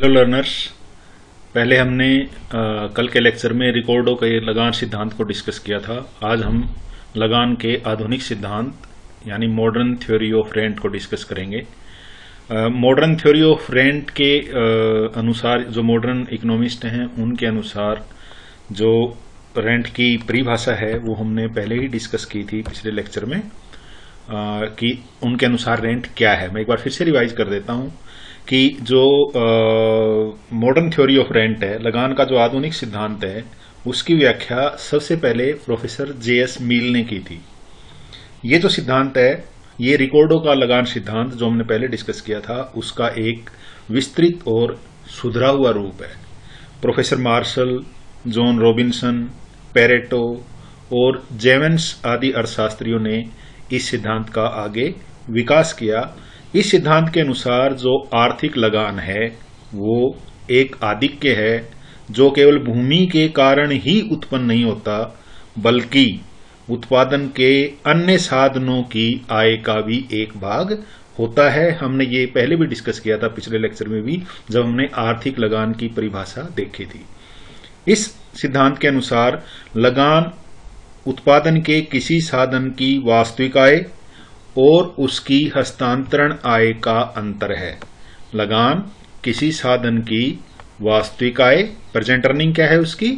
Hello learners पहले हमने आ, कल के लेक्चर में रिकॉर्डो के लगान सिद्धांत को डिस्कस किया था। आज हम लगान के आधुनिक सिद्धांत यानी मॉडर्न थ्योरी ऑफ़ रेंट को डिस्कस करेंगे। मॉडर्न थ्योरी ऑफ़ रेंट के आ, अनुसार जो मॉडर्न इकोनॉमिस्ट हैं उनके अनुसार जो रेंट की परिभाषा है वो हमने पहले ही डिस्कस की थी पिछले लेक्चर में आ, कि उनके अनुसार रेंट क्या है। मैं एक बार फिर से रिवाइज कर देता हूँ। कि जो मॉडर्न थ्योरी ऑफ़ रेंट है, लगान का जो आधुनिक सिद्धांत है, उसकी व्याख्या सबसे पहले प्रोफेसर जे एस मील ने की थी। ये जो सिद्धांत है, ये रिकॉर्डो का लगान सिद्धांत जो हमने पहले डिस्कस किया था, उसका एक विस्तृत और सुधरा हुआ रूप है। Professor Marshall John Robinson Pareto और जेवेंस आदि अर्थशास्त्रियों ने इस सिद्धांत का आगे विकास किया। इस सिद्धांत के अनुसार जो आर्थिक लगान है, वो एक आधिक्य है, जो केवल भूमि के कारण ही उत्पन्न नहीं होता, बल्कि उत्पादन के अन्य साधनों की आय का भी एक भाग होता है। हमने ये पहले भी डिस्कस किया था पिछले लेक्चर में भी, जब हमने आर्थिक लगान की परिभाषा देखी थी। इस सिद्धांत के अनुसार लगान उत्पादन के किसी साधन की वास्तविक आय और उसकी हस्तांतरण आय का अंतर है। लगान किसी साधन की वास्तविक आय प्रेजेंट अर्निंग क्या है उसकी,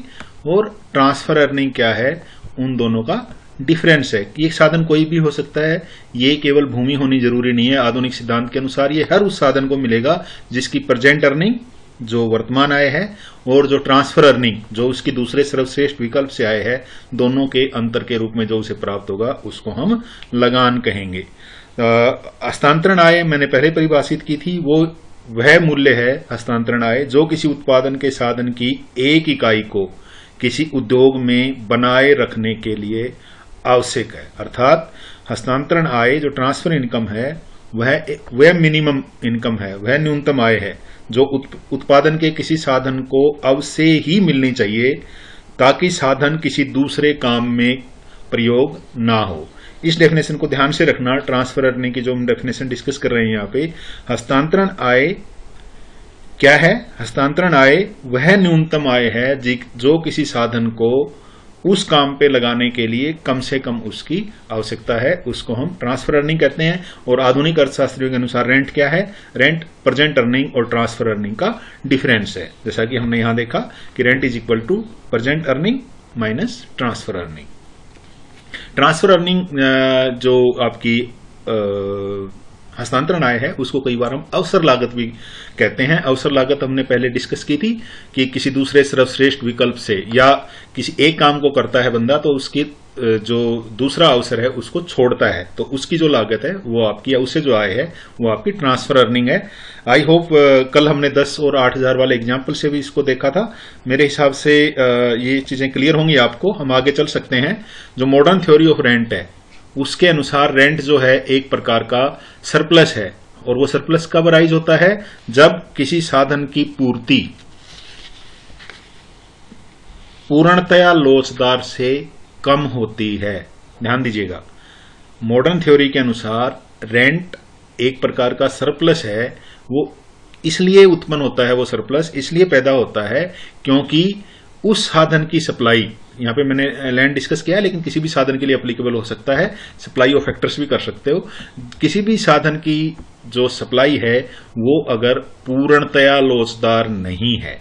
और ट्रांसफ़र अर्निंग क्या है, उन दोनों का डिफरेंस है। ये साधन कोई भी हो सकता है, ये केवल भूमि होनी ज़रूरी नहीं है। आधुनिक सिद्धांत के अनुसार ये हर उस साधन को मिलेगा जिसकी प्रेजेंट अर्निंग जो वर्तमान आय है और जो ट्रांसफ़र अर्निंग जो उसकी दूसरे सर्वश्रेष्ठ विकल्प से आय है, दोनों के अंतर के रूप में जो उसे प्राप्त होगा, उसको हम लगान कहेंगे। हस्तांतरण आय मैंने पहले परिभाषित की थी, वो वह मूल्य है, हस्तांतरण आय, जो किसी उत्पादन के साधन की एक इकाई को किसी उद्योग में बनाए रखने के लिए आवश्यक है। अर्थात, हस्तांतरण आय, जो ट्रांसफ़र इनकम है, वह वह मिनिमम इनकम है, वह न्यूनतम आय है। जो उत्पादन के किसी साधन को अब से ही मिलनी चाहिए, ताकि साधन किसी दूसरे काम में प्रयोग ना हो। इस डेफिनेशन को ध्यान से रखना ट्रांसफ़र अर्निंग की जो हम डेफिनेशन डिस्कस कर रहे हैं यहाँ पे, हस्तांतरण आय क्या है? हस्तांतरण आय वह न्यूनतम आय है जो किसी साधन को उस काम पे लगाने के लिए कम से कम उसकी आवश्यकता है, उसको हम ट्रांसफ़र अर्निंग कहते हैं। और आधुनिक अर्थशास्त्रियों के अनुसार रेंट क्या है? रेंट प्रेजेंट अर्निंग और ट्रांसफ़र अर्निंग का डिफरेंस है। जैसा कि हमने यहाँ देखा कि rent is equal to present earning minus transfer earning transfer earning जो आपकी हस्तांतरण आय है, उसको कई बार हम अवसर लागत भी कहते हैं। अवसर लागत हमने पहले डिस्कस की थी कि किसी दूसरे सर्वश्रेष्ठ विकल्प से या किसी एक काम को करता है बंदा तो उसकी जो दूसरा अवसर है, उसको छोड़ता है। तो उसकी जो लागत है, वो आपकी, या उससे जो आय है, वो आपकी ट्रांसफ़र अर्निंग है। आई होप कल हमने 10 और 8000 वाले एग्ज़ाम्पल से भी इसको देखा था। मेरे हिसाब से ये चीज़ें क्लियर होंगी आपको। हम आगे चल सकते हैं। जो मॉडर्न थ्योरी ऑफ़ रेंट है उसके अनुसार रेंट जो है एक प्रकार का सरप्लस है। और वो सरप्लस कब राइज होता है? जब किसी साधन की पूर्ति, पूर्णतया लोचदार से कम होती है। ध्यान दीजिएगा। मॉडर्न थ्योरी के अनुसार रेंट एक प्रकार का सरप्लस है। वो इसलिए उत्पन्न होता है, वो सरप्लस इसलिए पैदा होता है क्योंकि उस साधन की सप्लाई, यहाँ पे मैंने लैंड डिस्कस किया है, लेकिन किसी भी साधन के लिए अप्लीकेबल हो सकता है। सप्लाई ऑफ़ फैक्टर्स भी कर सकते हो। किसी भी साधन की जो सप्लाई है, वो अगर पूर्णतया लोचदार नहीं है,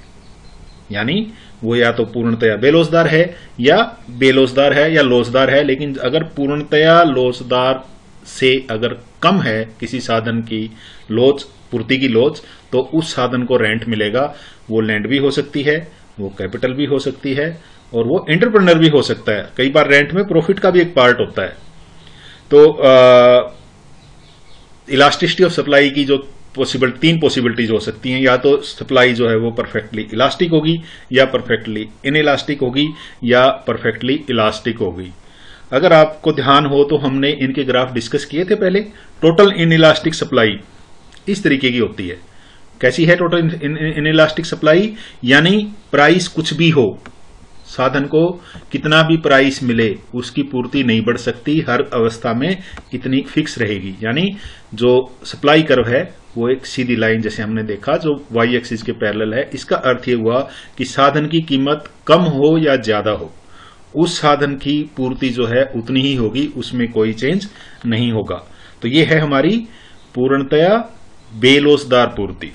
यानी वो या तो पूर्णतया बेलोजदार है, या बेलोजदार है, या लोजदार है, लेकिन अगर पूर्णतया लोचदार से अगर कम है किसी साधन की लोच, पूर्ति की लोच तो उस साधन को रेंट मिलेगा, वो लैंड भी हो सकती है। वो कैपिटल भी हो सकती है और वो एंटरप्रेनर भी हो सकता है। कई बार रेंट में प्रॉफिट का भी एक पार्ट होता है। तो इलास्टिसिटी ऑफ़ सप्लाई की जो पॉसिबल तीन पॉसिबिलिटीज हो सकती हैं। या तो सप्लाई जो है वो परफेक्टली इलास्टिक होगी, या परफेक्टली इन इलास्टिक होगी, या परफेक्टली इलास्टिक होगी। अगर आपको ध्यान हो तो हमने इनके ग्राफ डिस्कस किए थे पहले। टोटल इन इलास्टिक सप्लाई इस तरीके की होती है। कैसी है टोटल इन इलास्टिक सप्लाई यानी प्राइस कुछ भी हो, साधन को कितना भी प्राइस मिले, उसकी पूर्ति नहीं बढ़ सकती, हर अवस्था में इतनी फिक्स रहेगी। यानी जो सप्लाई कर्व है, वो एक सीधी लाइन जैसे हमने देखा, जो वाई एक्सिस के पैरेलल है, इसका अर्थ ये हुआ कि साधन की कीमत कम हो या ज़्यादा हो, उस साधन की पूर्ति जो है उतनी ही होगी, उसमें कोई चेंज नहीं होगा। तो ये है हमारी पूर्णतया बेलोसदार पूर्ति।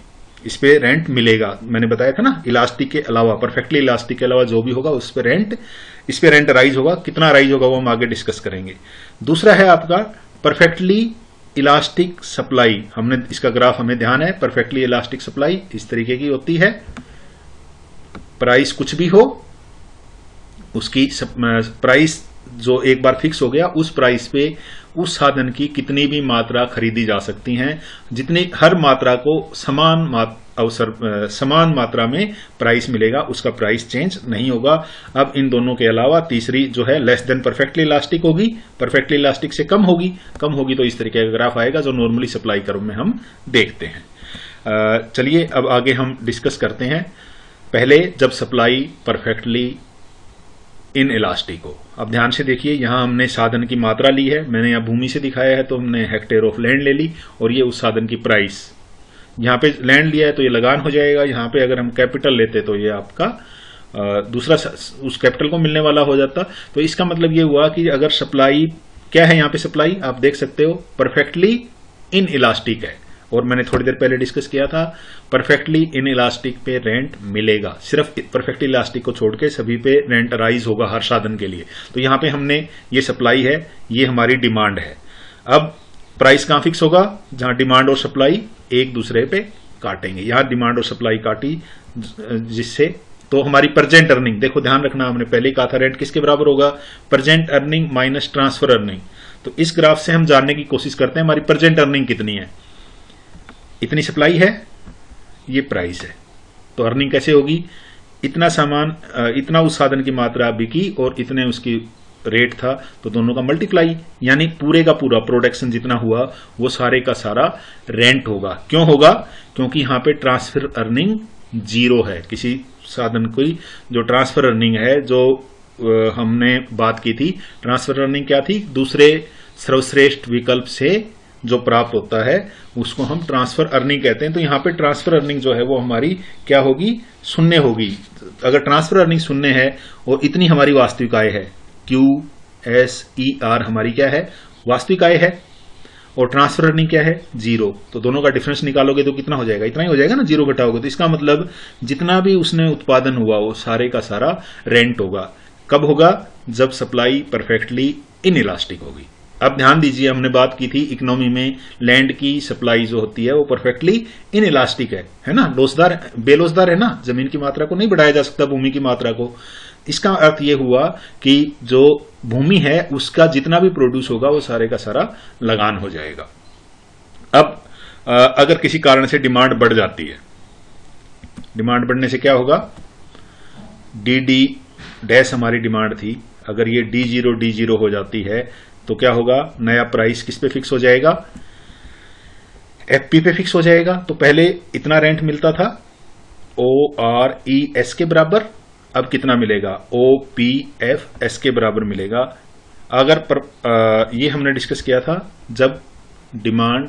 इस पे रेंट मिलेगा। मैंने बताया था ना इलास्टिक के अलावा परफेक्टली इलास्टिक के अलावा जो भी होगा, उस पे रेंट इस पे रेंट राइज होगा। कितना राइज होगा वो हम आगे डिस्कस करेंगे। दूसरा है आपका परफेक्टली इलास्टिक सप्लाई हमने, इसका ग्राफ हमें ध्यान है परफेक्टली इलास्टिक सप्लाई इस तरीके की होती है। प्राइस कुछ भी हो, उसकी प्राइस जो एक बार फिक्स हो गया, उस प्राइस पे उस साधन की कितनी भी मात्रा खरीदी जा सकती हैं जितनी हर मात्रा को समान मात, अवसर समान मात्रा में प्राइस मिलेगा उसका प्राइस चेंज नहीं होगा। अब इन दोनों के अलावा तीसरी जो है लेस देन परफेक्टली इलास्टिक होगी परफेक्टली इलास्टिक से कम होगी। कम होगी तो इस तरीके का ग्राफ आएगा जो नॉर्मली सप्लाई कर्व में हम देखते हैं। चलिए अब आगे हम डिस्कस करते हैं। पहले जब सप्लाई परफेक्टली इन इलास्टिक को अब ध्यान से देखिए, यहाँ हमने साधन की मात्रा ली है। मैंने यहाँ भूमि से दिखाया है तो हमने हेक्टेयर ऑफ़ लैंड ले ली और ये उस साधन की प्राइस यहाँ पे लैंड लिया है तो ये लगान हो जाएगा। यहाँ पे अगर हम कैपिटल लेते तो ये आपका दूसरा उस कैपिटल को मिलने वाला हो जाता। तो इसका मतलब ये हुआ कि अगर सप्लाई क्या है यहाँ पे सप्लाई आप देख सकते हो परफेक्टली इन इलास्टिक है। और मैंने थोड़ी देर पहले डिस्कस किया था परफेक्टली इन इलास्टिक पे रेंट मिलेगा। सिर्फ़ परफेक्टली इलास्टिक को छोड़ के सभी पे रेंट राइज होगा हर साधन के लिए। तो यहाँ पे हमने ये सप्लाई है, ये हमारी डिमांड है। अब प्राइस कहाँ फिक्स होगा? जहाँ डिमांड और सप्लाई एक दूसरे पे काटेंगे। यहाँ डिमांड और सप्लाई काटी, जिससे तो हमारी प्रजेंट अर्निंग देखो ध्यान रखना, हमने पहले कहा था रेंट किसके बराबर होगा? Present earning minus transfer earning तो इस ग्राफ से हम जानने की कोशिश करते हैं, हमारी प्रजेंट अर्निंग कितनी है। इतनी सप्लाई है, ये प्राइस है। तो अर्निंग कैसे होगी? इतना सामान इतना उस साधन की मात्रा बिकी और इतने उसकी रेट था तो दोनों का मल्टीप्लाई यानी पूरे का पूरा प्रोडक्शन जितना हुआ, वो सारे का सारा रेंट होगा। क्यों होगा? क्योंकि यहाँ पे ट्रांसफ़र अर्निंग ज़ीरो है। किसी साधन की जो ट्रांसफ़र अर्निंग है, जो हमने बात की थी ट्रांसफ़र अर्निंग क्या थी? दूसरे सर्वश्रेष्ठ विकल्प से जो प्राप्त होता है, उसको हम ट्रांसफ़र अर्निंग कहते हैं। तो यहाँ पे ट्रांसफ़र अर्निंग जो है, वो हमारी क्या होगी? शून्य होगी। अगर ट्रांसफ़र अर्निंग शून्य है, और इतनी हमारी वास्तविक आय है क्यू एस ई आर हमारी क्या है? वास्तविक आय है। और ट्रांसफ़र अर्निंग क्या है? ज़ीरो तो दोनों का डिफरेंस निकालोगे तो कितना हो जाएगा? इतना ही हो जाएगा ना? ज़ीरो घटाओगे तो इसका मतलब जितना भी उसने उत्पादन हुआ, वो सारे का सारा रेंट होगा। कब होगा? जब सप्लाई परफेक्टली इन इलास्टिक होगी। अब ध्यान दीजिए, हमने बात की थी इकोनॉमी में लैंड की सप्लाई जो होती है, वो परफेक्टली इन इलास्टिक है है ना? लोसदार बेलोसदार है ना? ज़मीन की मात्रा को नहीं बढ़ाया जा सकता, भूमि की मात्रा को। इसका अर्थ यह हुआ कि जो भूमि है, उसका जितना भी प्रोड्यूस होगा, वो सारे का सारा लगान हो जाएगा। अब अगर किसी कारण से डिमांड बढ़ जाती है डिमांड बढ़ने से क्या होगा? डी डी डैश हमारी डिमांड थी। अगर ये डी ज़ीरो डी ज़ीरो हो जाती है तो क्या होगा? नया प्राइस किस पे फिक्स हो जाएगा? एफपी पे फिक्स हो जाएगा। तो पहले इतना रेंट मिलता था। ओ आर ई एस के बराबर। अब कितना मिलेगा? ओ पी एफ़ एस के बराबर मिलेगा। अगर पर, आ, ये हमने डिस्कस किया था जब डिमांड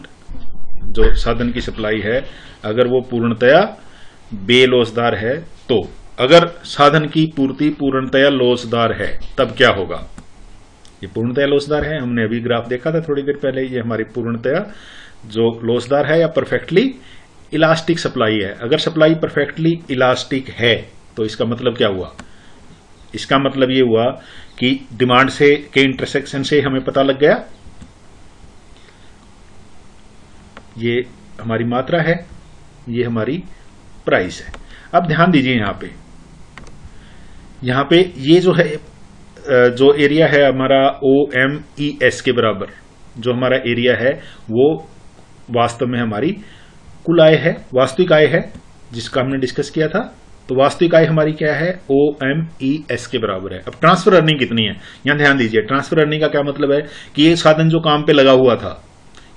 जो साधन की सप्लाई है अगर वो पूर्णतया बेलोसदार है तो अगर साधन की पूर्ति पूर्णतया लोसदार है तब क्या होगा? ये पूर्णतया लोसदार है। हमने अभी ग्राफ देखा था थोड़ी देर पहले ये हमारी पूर्णतया जो लोसदार है या परफेक्टली इलास्टिक सप्लाई है। अगर सप्लाई परफेक्टली इलास्टिक है तो इसका मतलब क्या हुआ? इसका मतलब ये हुआ कि डिमांड से, के इंटरसेक्शन से हमें पता लग गया। ये हमारी मात्रा है, ये हमारी प्राइस है। अब ध्यान दीजिए यहाँ पे। यहाँ पे ये जो है जो एरिया है हमारा ओ एम ई एस के बराबर, जो हमारा एरिया है, वो वास्तव में हमारी कुल आय है, वास्तविक आय है, जिसका हमने डिस्कस किया था। तो वास्तविक आय हमारी क्या है? ओ एम ई एस के बराबर है। अब ट्रांसफ़र अर्निंग कितनी है? यहाँ ध्यान दीजिए ट्रांसफ़र अर्निंग का क्या मतलब है? कि ये साधन जो काम पे लगा हुआ था,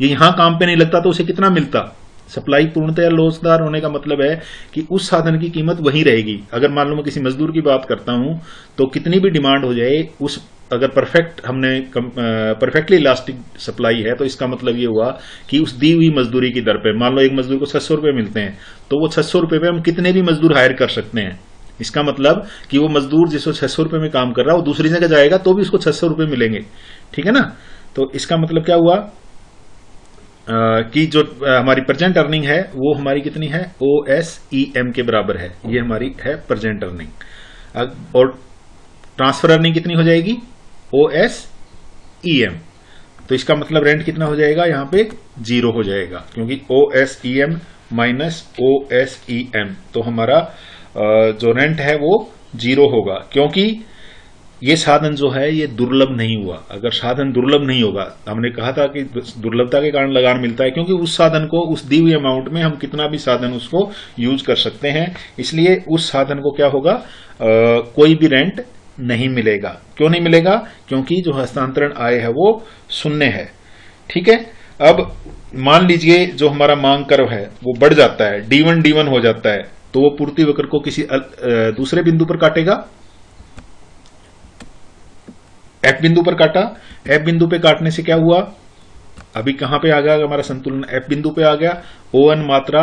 ये यहाँ काम पे नहीं लगता तो उसे कितना मिलता? सप्लाई पूर्णतया लोचदार होने का मतलब है कि उस साधन की कीमत वही रहेगी। अगर मान लो मैं किसी मजदूर की बात करता हूँ तो कितनी भी डिमांड हो जाए, उस अगर परफेक्ट हमने परफेक्टली इलास्टिक सप्लाई है तो इसका मतलब ये हुआ कि उस दी हुई मजदूरी की दर पे, मान लो एक मजदूर को छह सौ रुपए मिलते हैं तो वो छह सौ रुपए पे हम कितने भी मजदूर हायर कर सकते हैं। इसका मतलब कि वो मजदूर जिसको छह सौ रुपए में काम कर रहा है, वो दूसरी जगह जाएगा तो भी उसको छह सौ रुपए मिलेंगे। ठीक है ना? तो इसका मतलब क्या हुआ? कि जो हमारी प्रेजेंट अर्निंग है, वो हमारी कितनी है? ओ एस ई एम के बराबर है। ये हमारी है प्रेजेंट अर्निंग और ट्रांसफ़र अर्निंग कितनी हो जाएगी? ओ एस ई एम तो इसका मतलब रेंट कितना हो जाएगा? यहाँ पे ज़ीरो हो जाएगा, क्योंकि O S E M minus O S E M तो हमारा जो रेंट है वो ज़ीरो होगा, क्योंकि ये साधन जो है ये दुर्लभ नहीं हुआ। अगर साधन दुर्लभ नहीं होगा हमने कहा था कि दुर्लभता के कारण लगान मिलता है क्योंकि उस साधन को उस दी हुई अमाउंट में हम कितना भी साधन उसको यूज़ कर सकते हैं। इसलिए उस साधन को क्या होगा? आ, कोई भी रेंट नहीं मिलेगा। क्यों नहीं मिलेगा? क्योंकि जो हस्तांतरण आय है वो शून्य है। ठीक है? अब मान लीजिए जो हमारा मांग कर्व है वो बढ़ जाता है डी वन हो जाता है तो वो पूर्ति वक्र को किसी दूसरे बिंदु पर काटेगा। एफ़ बिंदु पर काटा। एफ़ बिंदु पे काटने से क्या हुआ? अभी कहाँ पे आ गया हमारा संतुलन? एफ़ बिंदु पे आ गया। ओ एन मात्रा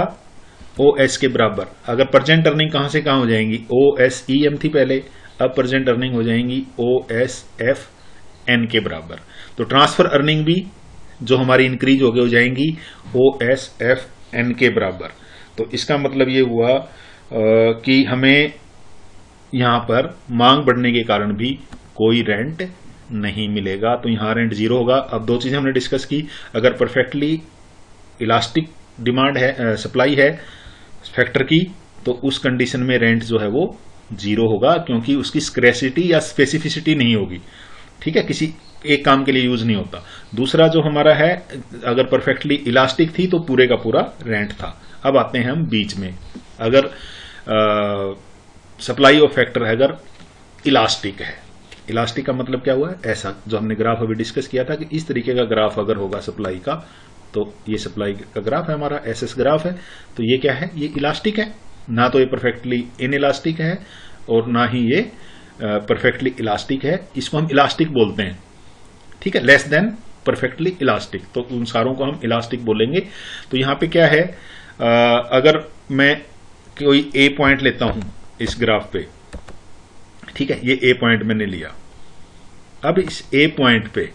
ओ एस के बराबर। अगर प्रेजेंट अर्निंग कहाँ से कहाँ हो जाएँगी? ओ एस ई एम थी पहले। अब प्रेजेंट अर्निंग हो जाएँगी ओ एस एफ़ एन के बराबर। तो ट्रांसफ़र अर्निंग भी जो हमारी इंक्रीज हो गई हो जाएँगी ओ एस एफ़ एन के बराबर। तो इसका मतलब ये हुआ आ, कि हमें यहाँ पर मांग बढ़ने के कारण भी कोई रेंट नहीं मिलेगा तो यहाँ रेंट ज़ीरो होगा। अब दो चीज़ें हमने डिस्कस की। अगर परफेक्टली इलास्टिक डिमांड है सप्लाई है फैक्टर की तो उस कंडीशन में रेंट जो है वो ज़ीरो होगा, क्योंकि उसकी स्क्रेसिटी या स्पेसिफिसिटी नहीं होगी। ठीक है? किसी एक काम के लिए यूज़ नहीं होता। दूसरा जो हमारा है, अगर परफेक्टली इलास्टिक थी तो पूरे का पूरा रेंट था। अब आते हैं हम बीच में। अगर सप्लाई ऑफ़ फैक्टर अगर इलास्टिक है। इलास्टिक का मतलब क्या हुआ है? ऐसा जो हमने ग्राफ अभी डिस्कस किया था कि इस तरीके का ग्राफ अगर होगा सप्लाई का तो ये सप्लाई का ग्राफ है हमारा एस ग्राफ है। तो ये क्या है? ये इलास्टिक है। ना तो ये परफेक्टली इन इलास्टिक है और ना ही ये परफेक्टली इलास्टिक है। इसको हम इलास्टिक बोलते हैं। ठीक है? लेस देन परफेक्टली इलास्टिक तो उन सारों को हम इलास्टिक बोलेंगे। तो यहाँ पे क्या है? आ, अगर मैं कोई ए पॉइंट लेता हूँ इस ग्राफ पे ठीक है, ये ए पॉइंट मैंने लिया। अब इस ए पॉइंट पे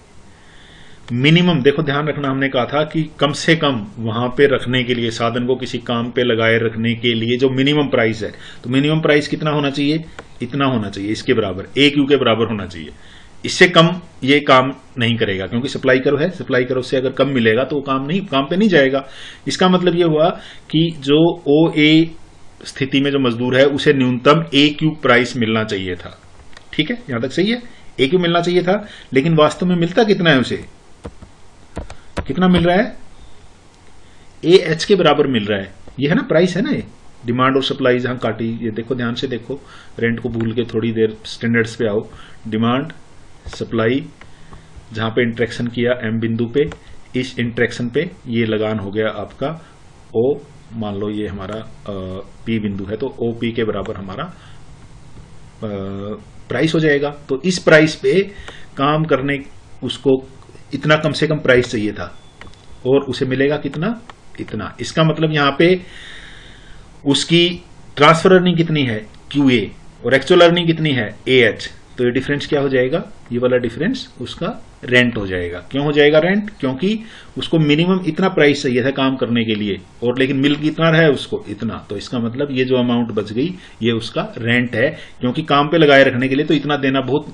मिनिमम देखो ध्यान रखना, हमने कहा था कि कम से कम वहाँ पे रखने के लिए, साधन को किसी काम पे लगाए रखने के लिए जो मिनिमम प्राइस है तो मिनिमम प्राइस कितना होना चाहिए? इतना होना चाहिए, इसके बराबर ए क्यू के बराबर होना चाहिए। इससे कम ये काम नहीं करेगा, क्योंकि सप्लाई करो है सप्लाई करो से अगर कम मिलेगा तो वो काम नहीं, काम पे नहीं जाएगा। इसका मतलब ये हुआ कि जो ओ ए स्थिति में जो मजदूर है, उसे न्यूनतम ए क्यू प्राइस मिलना चाहिए था। ठीक है? यहाँ तक सही है? ए क्यू मिलना चाहिए था, लेकिन वास्तव में मिलता कितना है उसे? कितना मिल रहा है? ए एच के बराबर मिल रहा है। ये है ना प्राइस है ना ये? डिमांड और सप्लाई जहाँ काटी, ये देखो, ध्यान से देखो। रेंट को भूल के थोड़ी देर स्टैंडर्ड्स पे आओ। डिमांड सप्लाई जहाँ पे इंट्रैक्शन किया एम बिंदु पे, इस इंट्रैक्शन पे ये लगान हो गया आपका ओ मान लो ये हमारा पी बिंदु है तो ओ पी के बराबर हमारा प्राइस हो जाएगा। तो इस प्राइस पे काम करने, उसको इतना कम से कम प्राइस चाहिए था। और उसे मिलेगा कितना? इतना। इसका मतलब यहाँ पे उसकी ट्रांसफ़र अर्निंग कितनी है? क्यू ए और एक्चुअल अर्निंग कितनी है? ए एच तो ये डिफरेंस क्या हो जाएगा? ये वाला डिफरेंस उसका रेंट हो जाएगा। क्यों हो जाएगा रेंट क्योंकि उसको मिनिमम इतना प्राइस चाहिए था काम करने के लिए। और लेकिन मिल कितना रहा है उसको? इतना। तो इसका मतलब ये जो अमाउंट बच गई, ये उसका रेंट है। क्योंकि काम पे लगाए रखने के लिए तो इतना देना बहुत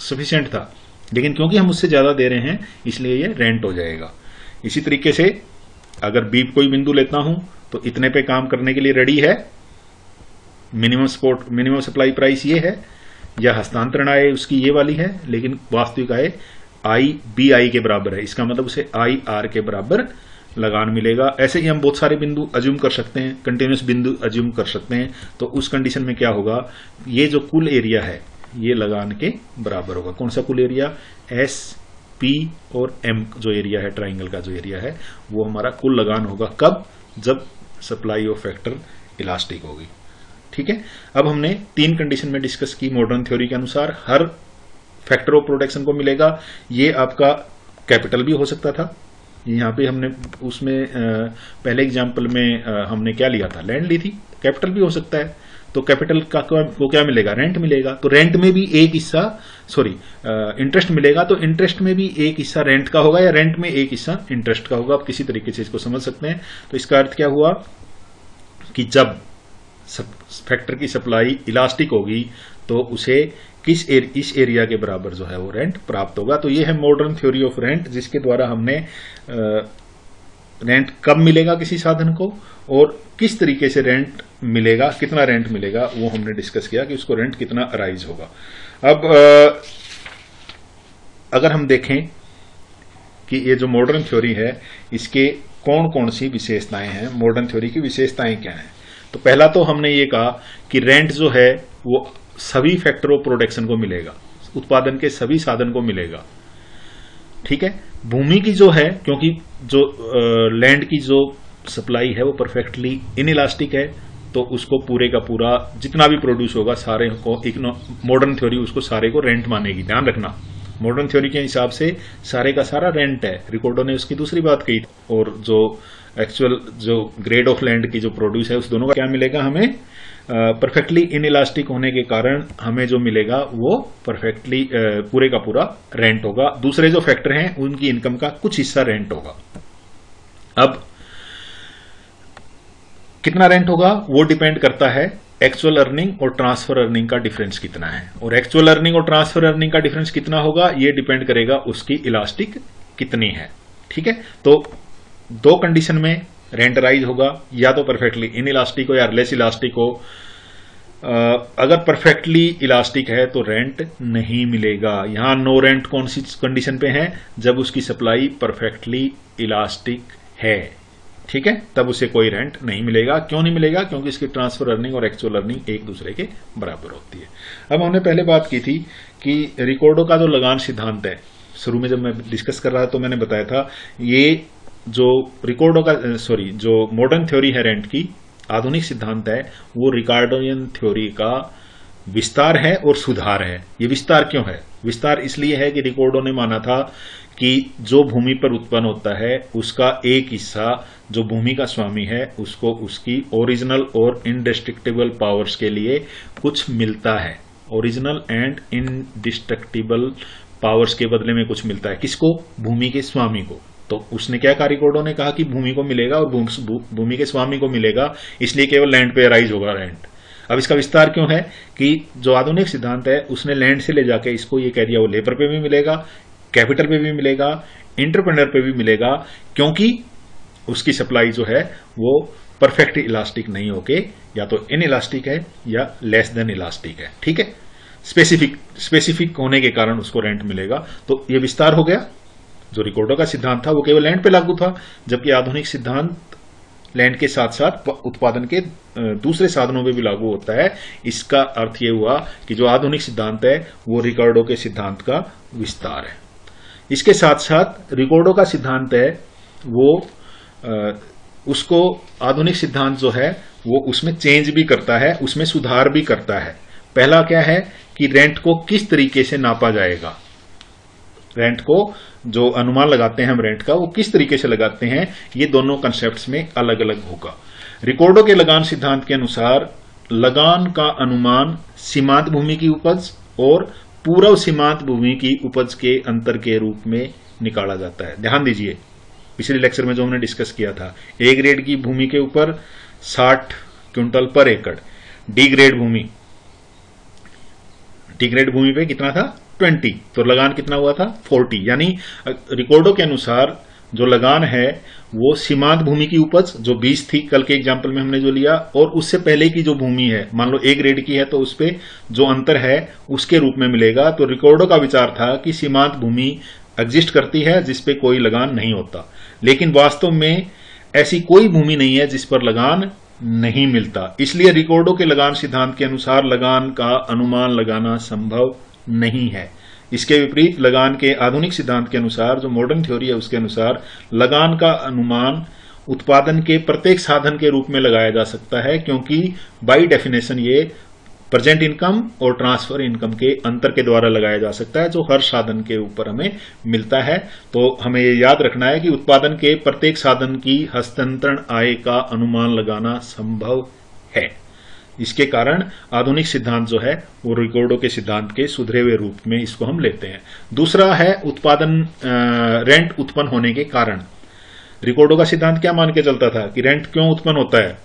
सफिशियंट था। लेकिन क्योंकि हम उससे ज़्यादा दे रहे हैं, इसलिए ये रेंट हो जाएगा। इसी तरीके से अगर बी कोई बिंदु लेता हूँ तो इतने पे काम करने के लिए रेडी है। Minimum support minimum supply price ये है। या हस्तांतरण आय उसकी ये वाली है, लेकिन वास्तविक आय आई, बी आई के बराबर है। इसका मतलब उसे आई, आर के बराबर लगान मिलेगा। ऐसे ही हम बहुत सारे बिंदु अज्यूम कर सकते हैं कंटिन्यूस बिंदु अज्यूम कर सकते हैं। तो उस कंडीशन में क्या होगा? ये जो कुल एरिया है, ये लगान के बराबर होगा। कौन सा कुल एरिया एस पी और एम जो एरिया है ट्राइंगल का जो एरिया है, वो हमारा कुल लगान होगा। कब? जब सप्लाई ऑफ़ फैक्टर इलास्टिक होगी। ठीक है? अब हमने तीन कंडीशन में डिस्कस की मॉडर्न थ्योरी के अनुसार। हर फैक्टर ऑफ़ प्रोडक्शन को मिलेगा। ये आपका कैपिटल भी हो सकता था। यहाँ पे हमने उसमें पहले एग्ज़ाम्पल में हमने क्या लिया था? लैंड ली थी। कैपिटल भी हो सकता है। तो कैपिटल का को क्या मिलेगा? रेंट मिलेगा। तो रेंट में भी एक हिस्सा सॉरी इंटरेस्ट मिलेगा। तो इंटरेस्ट में भी एक हिस्सा रेंट का होगा या रेंट में एक हिस्सा इंटरेस्ट का होगा। आप किसी तरीके से इसको समझ सकते हैं। तो इसका अर्थ क्या हुआ कि जब फैक्टर की सप्लाई इलास्टिक होगी तो उसे किस एर, इस एरिया के बराबर जो है वो रेंट प्राप्त होगा। तो ये है मॉडर्न थ्योरी ऑफ़ रेंट जिसके द्वारा हमने आ, रेंट कब मिलेगा किसी साधन को और किस तरीके से रेंट मिलेगा कितना रेंट मिलेगा वो हमने डिस्कस किया कि उसको रेंट कितना अराइज होगा। अब अगर हम देखें कि ये जो मॉडर्न थ्योरी है इसके कौन कौन सी विशेषताएँ हैं मॉडर्न थ्योरी की विशेषताएँ क्या हैं? तो पहला तो हमने ये कहा कि रेंट जो है, वो सभी फैक्टर ऑफ़ प्रोडक्शन को मिलेगा। उत्पादन के सभी साधन को मिलेगा। ठीक है? भूमि की जो है, क्योंकि जो लैंड की जो सप्लाई है, वो परफेक्टली इन इलास्टिक है तो उसको पूरे का पूरा जितना भी प्रोड्यूस होगा, सारे को एक मॉडर्न थ्योरी उसको सारे को रेंट मानेगी। ध्यान रखना। मॉडर्न थ्योरी के हिसाब से सारे का सारा रेंट है। रिकॉर्डो ने उसकी दूसरी बात कही और जो एक्चुअल जो ग्रेड ऑफ़ लैंड की जो प्रोड्यूस है उस दोनों का क्या मिलेगा हमें? परफेक्टली इन इलास्टिक होने के कारण हमें जो मिलेगा वो परफेक्टली uh, पूरे का पूरा रेंट होगा। दूसरे जो फैक्टर हैं उनकी इनकम का कुछ हिस्सा रेंट होगा। अब कितना रेंट होगा? वो डिपेंड करता है एक्चुअल अर्निंग और ट्रांसफ़र अर्निंग का डिफरेंस कितना है। और एक्चुअल अर्निंग और ट्रांसफ़र अर्निंग का डिफरेंस कितना होगा? ये डिपेंड करेगा उसकी इलास्टिक कितनी है। ठीक है? तो दो कंडीशन में रेंट राइज होगा, या तो परफेक्टली इन इलास्टिक हो या लेस इलास्टिक हो। अगर परफेक्टली इलास्टिक है तो रेंट नहीं मिलेगा। यहाँ नो रेंट कौन सी कंडीशन पे है? जब उसकी सप्लाई परफेक्टली इलास्टिक है। ठीक है? तब उसे कोई रेंट नहीं मिलेगा। क्यों नहीं मिलेगा? क्योंकि इसकी ट्रांसफ़र अर्निंग और एक्चुअल अर्निंग एक दूसरे के बराबर होती है। अब हमने पहले बात की थी कि रिकॉर्डो का जो लगान सिद्धांत है, शुरू में जब मैं डिस्कस कर रहा था तो मैंने बताया था, ये जो रिकॉर्डो का सॉरी जो मॉडर्न थ्योरी है रेंट की, आधुनिक सिद्धांत है, वो रिकार्डोनियन थ्योरी का विस्तार है और सुधार है। ये विस्तार क्यों है? विस्तार इसलिए है कि रिकॉर्डो ने माना था कि जो भूमि पर उत्पन्न होता है, उसका एक हिस्सा जो भूमि का स्वामी है, उसको उसकी ओरिजिनल और इनडिस्ट्रक्टिबल पावर्स के लिए कुछ मिलता है। ओरिजिनल एंड इनडिस्ट्रक्टिबल पावर्स के बदले में कुछ मिलता है। किसको? भूमि के स्वामी को। तो उसने क्या कारिकोडो ने कहा कि भूमि को मिलेगा और भूमि के स्वामी को मिलेगा, इसलिए केवल लैंड पे राइज होगा रेंट अब इसका विस्तार क्यों है? कि जो आधुनिक सिद्धांत है, उसने लैंड से ले जाके इसको ये कह दिया, वो लेबर पे भी मिलेगा कैपिटल पे भी मिलेगा इंटरप्रेनर पे भी मिलेगा, क्योंकि उसकी सप्लाई जो है, वो परफेक्ट इलास्टिक नहीं होके, या तो इन इलास्टिक है, या लेस देन इलास्टिक है. ठीक है? स्पेसिफिक स्पेसिफिक होने के कारण उसको रेंट मिलेगा. तो ये विस्तार हो गया. जो रिकॉर्डो का सिद्धांत था, वो केवल लैंड पे लागू था, जबकि आधुनिक सिद्धांत लैंड के साथ साथ उत्पादन के दूसरे साधनों में भी लागू होता है। इसका अर्थ ये हुआ कि जो आधुनिक सिद्धांत है, वो रिकॉर्डो के सिद्धांत का विस्तार है। इसके साथ साथ रिकॉर्डो का सिद्धांत है, वो उसको आधुनिक सिद्धांत जो है, वो उसमें चेंज भी करता है, उसमें सुधार भी करता है। पहला क्या है कि रेंट को किस तरीके से नापा जाएगा? रेंट को, जो अनुमान लगाते हैं हम रेंट का, वो किस तरीके से लगाते हैं, ये दोनों कंसेप्ट में अलग अलग होगा। रिकॉर्डो के लगान सिद्धांत के अनुसार, लगान का अनुमान सीमांत भूमि की उपज और पूर्व सीमांत भूमि की उपज के अंतर के रूप में निकाला जाता है। ध्यान दीजिए, पिछले लेक्चर में जो हमने डिस्कस किया था ए ग्रेड की भूमि के ऊपर 60 क्विंटल पर एकड़ डी ग्रेड भूमि। डी ग्रेड भूमि पे कितना था? ट्वेंटी तो लगान कितना हुआ था? फोर्टी, यानी रिकॉर्डो के अनुसार जो लगान है, वो सीमांत भूमि की उपज, जो 20 थी, कल के एग्ज़ाम्पल में हमने जो लिया, और उससे पहले की जो भूमि है, मान लो ए ग्रेड की है तो उस पर जो अंतर है, उसके रूप में मिलेगा। तो रिकॉर्डो का विचार था कि सीमांत भूमि एग्जिस्ट करती है जिसपे कोई लगान नहीं होता। लेकिन वास्तव में ऐसी कोई भूमि नहीं है, जिस पर लगान नहीं मिलता। इसलिए रिकॉर्डो के लगान सिद्धांत के अनुसार लगान का अनुमान लगाना संभव नहीं है। इसके विपरीत लगान के आधुनिक सिद्धांत के अनुसार, जो मॉडर्न थ्योरी है, उसके अनुसार लगान का अनुमान उत्पादन के प्रत्येक साधन के रूप में लगाया जा सकता है, क्योंकि बाई डेफिनेशन ये प्रेजेंट इनकम और ट्रांसफ़र इनकम के अंतर के द्वारा लगाया जा सकता है, जो हर साधन के ऊपर हमें मिलता है। तो हमें ये याद रखना है कि उत्पादन के प्रत्येक साधन की हस्तांतरण आय का अनुमान लगाना संभव है। इसके कारण आधुनिक सिद्धांत जो है, वो रिकॉर्डो के सिद्धांत के सुधरे हुए रूप में इसको हम लेते हैं। दूसरा है उत्पादन रेंट उत्पन्न होने के कारण। रिकॉर्डो का सिद्धांत क्या मान के चलता था कि रेंट क्यों उत्पन्न होता है?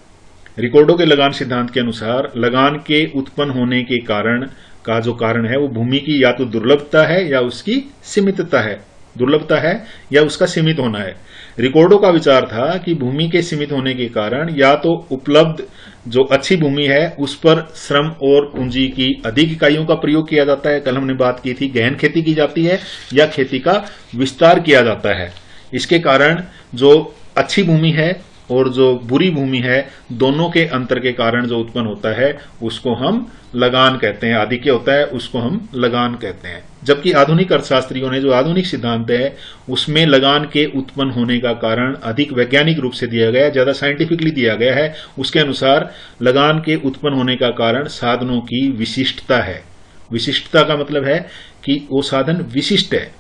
रिकॉर्डो के लगान सिद्धांत के अनुसार, लगान के उत्पन्न होने के कारण का जो कारण है, वो भूमि की या तो दुर्लभता है या उसकी सीमितता है। दुर्लभता है या उसका सीमित होना है। रिकॉर्डो का विचार था कि भूमि के सीमित होने के कारण या तो उपलब्ध जो अच्छी भूमि है, उस पर श्रम और पूंजी की अधिक इकाइयों का प्रयोग किया जाता है। कल हमने बात की थी, गहन खेती की जाती है या खेती का विस्तार किया जाता है। इसके कारण जो अच्छी भूमि है और जो बुरी भूमि है, दोनों के अंतर के कारण जो उत्पन्न होता है, उसको हम लगान कहते हैं। आधिक्य होता है, उसको हम लगान कहते हैं। जबकि आधुनिक अर्थशास्त्रियों ने जो आधुनिक सिद्धांत है, उसमें लगान के उत्पन्न होने का कारण अधिक वैज्ञानिक रूप से दिया गया है, ज़्यादा साइंटिफिकली दिया गया है। उसके अनुसार, लगान के उत्पन्न होने का कारण साधनों की विशिष्टता है। विशिष्टता का मतलब है कि वो साधन विशिष्ट है।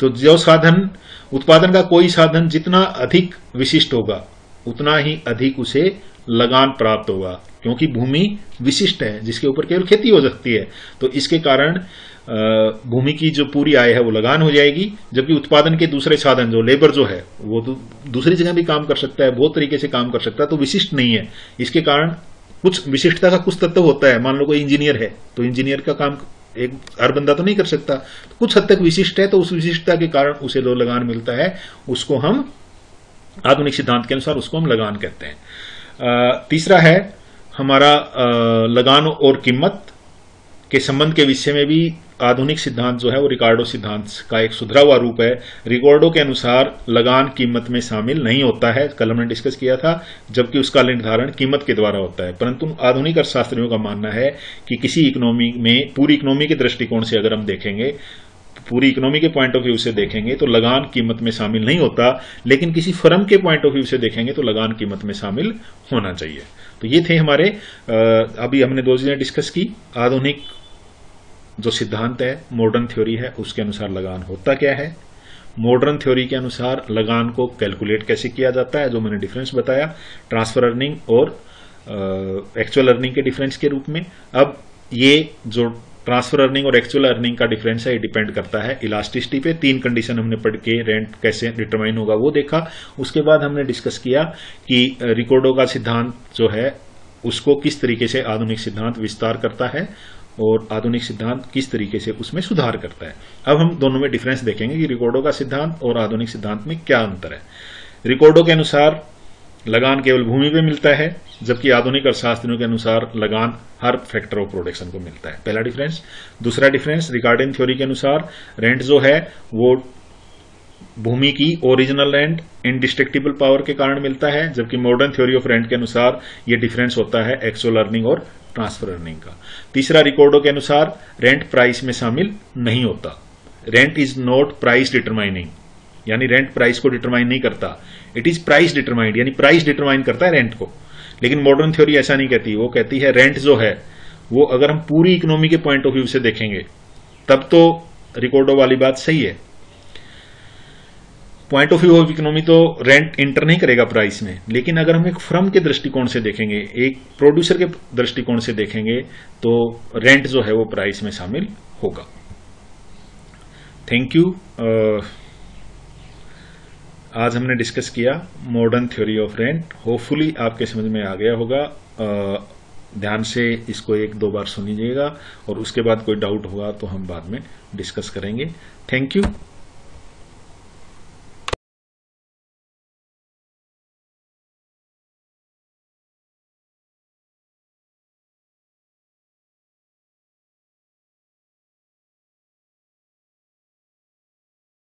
तो जो साधन, उत्पादन का कोई साधन जितना अधिक विशिष्ट होगा उतना ही अधिक उसे लगान प्राप्त होगा, क्योंकि भूमि विशिष्ट है, जिसके ऊपर केवल खेती हो सकती है। तो इसके कारण भूमि की जो पूरी आय है वो लगान हो जाएगी, जबकि उत्पादन के दूसरे साधन जो, लेबर जो है, वो तो दूसरी जगह भी काम कर सकता है, बहुत तरीके से काम कर सकता है तो विशिष्ट नहीं है। इसके कारण कुछ विशिष्टता का कुछ तत्व होता है। मान लो कोई इंजीनियर है तो इंजीनियर का काम एक, हर बंदा तो नहीं कर सकता। कुछ हद तक विशिष्ट है तो उस विशिष्टता के कारण उसे जो लगान मिलता है, उसको हम आधुनिक सिद्धांत के अनुसार उसको हम लगान कहते हैं। तीसरा है हमारा लगान और कीमत के संबंध के विषय में भी आधुनिक सिद्धांत जो है वो रिकॉर्डो सिद्धांत का एक सुधरा हुआ रूप है। रिकॉर्डो के अनुसार लगान कीमत में शामिल नहीं होता है। कल हमने डिस्कस किया था, जबकि उसका निर्धारण कीमत के द्वारा होता है। परंतु आधुनिक अर्थशास्त्रियों का मानना है कि किसी इकोनॉमी में, पूरी इकोनॉमी के दृष्टिकोण से अगर हम देखेंगे पूरी इकोनॉमी के पॉइंट ऑफ़ व्यू से देखेंगे तो लगान कीमत में शामिल नहीं होता, लेकिन किसी फर्म के पॉइंट ऑफ़ व्यू से देखेंगे तो लगान कीमत में शामिल होना चाहिए। तो ये थे हमारे अभी हमने दो चीज़ें डिस्कस की। आधुनिक जो सिद्धांत है मॉडर्न थ्योरी है, उसके अनुसार लगान होता क्या है? मॉडर्न थ्योरी के अनुसार लगान को कैलकुलेट कैसे किया जाता है, जो मैंने डिफरेंस बताया ट्रांसफ़र अर्निंग और एक्चुअल अर्निंग के डिफरेंस के रूप में। अब ये जो ट्रांसफ़र अर्निंग और एक्चुअल अर्निंग का डिफरेंस है डिपेंड करता है। इलास्टिसिटी पे तीन कंडीशन हमने पढ़ के रेंट कैसे डिटरमाइन होगा, वो देखा। उसके बाद हमने डिस्कस किया कि रिकॉर्डो का सिद्धांत जो है, उसको किस तरीके से आधुनिक सिद्धांत विस्तार करता है और आधुनिक सिद्धांत किस तरीके से उसमें सुधार करता है। अब हम दोनों में डिफरेंस देखेंगे कि रिकॉर्डो का सिद्धांत और आधुनिक सिद्धांत में क्या अंतर है। रिकॉर्डो के अनुसार लगान केवल भूमि पे मिलता है, जबकि आधुनिक अर्थशास्त्रियों के अनुसार लगान हर फैक्टर ऑफ़ प्रोडक्शन को मिलता है। पहला डिफरेंस दूसरा डिफरेंस रिकॉर्डिंग थ्योरी के अनुसार रेंट जो है, वो भूमि की ओरिजिनल रेंट इनडिस्ट्रक्टिबल पावर के कारण मिलता है, जबकि मॉडर्न थ्योरी ऑफ़ रेंट के अनुसार ये डिफरेंस होता है एक्चुअल अर्निंग और ट्रांसफ़र अर्निंग का। तीसरा रिकॉर्डो के अनुसार रेंट प्राइस में शामिल नहीं होता। Rent is not price determining यानी रेंट प्राइस को डिटरमाइन नहीं करता। इट इज़ प्राइस डिटरमाइंड यानी प्राइस डिटरमाइन करता है रेंट को। लेकिन मॉडर्न थ्योरी ऐसा नहीं कहती, वो कहती है रेंट जो है, वो अगर हम पूरी इकोनॉमी के पॉइंट ऑफ़ व्यू से देखेंगे, तब तो रिकॉर्डो वाली बात सही है। Point of view of economy तो रेंट इंटर नहीं करेगा प्राइस में, लेकिन अगर हम एक फर्म के दृष्टिकोण से देखेंगे, एक प्रोड्यूसर के दृष्टिकोण से देखेंगे तो रेंट जो है वो प्राइस में शामिल होगा। थैंक यू आज हमने डिस्कस किया modern theory of rent hopefully आपके समझ में आ गया होगा। ध्यान से इसको एक दो बार सुन लीजिएगा और उसके बाद कोई डाउट होगा तो हम बाद में डिस्कस करेंगे। Thank you